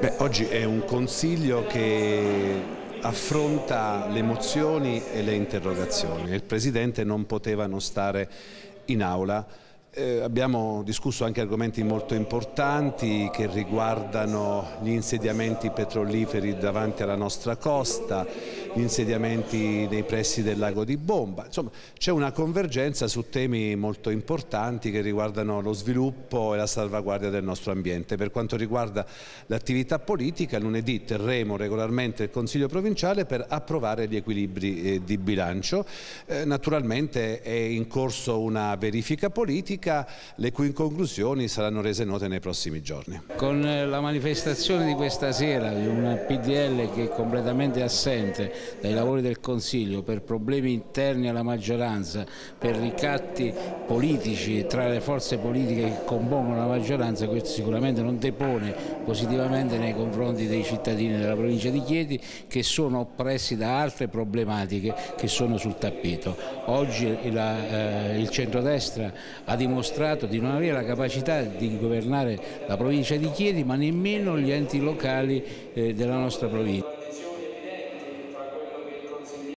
Beh, oggi è un consiglio che affronta le mozioni e le interrogazioni. Il Presidente non poteva non stare in aula eh, abbiamo discusso anche argomenti molto importanti che riguardano gli insediamenti petroliferi davanti alla nostra costa, gli insediamenti nei pressi del lago di Bomba. Insomma, c'è una convergenza su temi molto importanti che riguardano lo sviluppo e la salvaguardia del nostro ambiente. Per quanto riguarda l'attività politica, lunedì terremo regolarmente il Consiglio provinciale per approvare gli equilibri eh, di bilancio. Eh, naturalmente è in corso una verifica politica politica le cui conclusioni saranno rese note nei prossimi giorni. Con eh, la manifestazione di questa sera di un PDL che è completamente assente dai lavori del Consiglio per problemi interni alla maggioranza, per ricatti politici tra le forze politiche che compongono la maggioranza, questo sicuramente non depone positivamente nei confronti dei cittadini della provincia di Chieti che sono oppressi da altre problematiche che sono sul tappeto. Oggi la, eh, il centrodestra ha dimostrato dimostrato di non avere la capacità di governare la provincia di Chieti ma nemmeno gli enti locali eh, della nostra provincia.